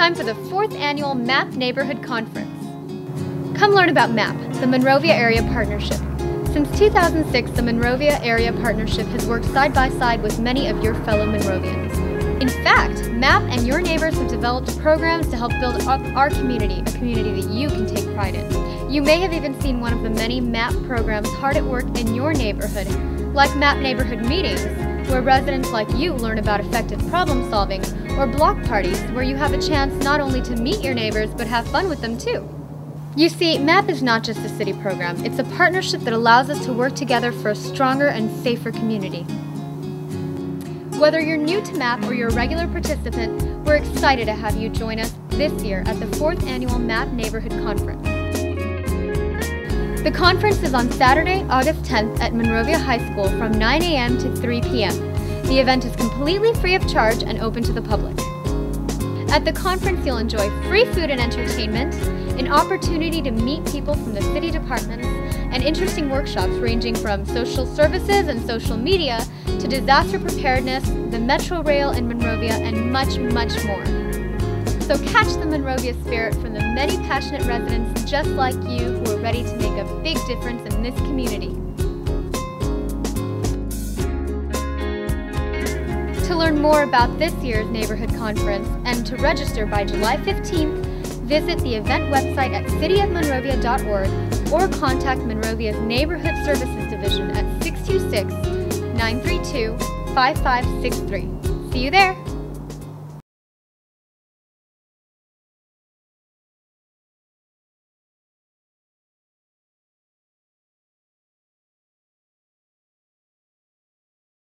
time for the fourth annual MAP Neighborhood Conference. Come learn about MAP, the Monrovia Area Partnership. Since 2006, the Monrovia Area Partnership has worked side by side with many of your fellow Monrovians. In fact, MAP and your neighbors have developed programs to help build up our community, a community that you can take pride in. You may have even seen one of the many MAP programs hard at work in your neighborhood, like MAP Neighborhood Meetings, where residents like you learn about effective problem solving, or block parties, where you have a chance not only to meet your neighbors but have fun with them too. You see, MAP is not just a city program, it's a partnership that allows us to work together for a stronger and safer community. Whether you're new to MAP or you're a regular participant, we're excited to have you join us this year at the 4th Annual MAP Neighborhood Conference. The conference is on Saturday, August 10th at Monrovia High School from 9 a.m. to 3 p.m. The event is completely free of charge and open to the public. At the conference, you'll enjoy free food and entertainment, an opportunity to meet people from the city departments, and interesting workshops ranging from social services and social media to disaster preparedness, the Metro Rail in Monrovia, and much, much more. So catch the Monrovia spirit from the many passionate residents just like you who are ready to make a big difference in this community. To learn more about this year's neighborhood conference and to register by July 15th, visit the event website at cityofmonrovia.org or contact Monrovia's Neighborhood Services Division at 626 932 5563. See you there!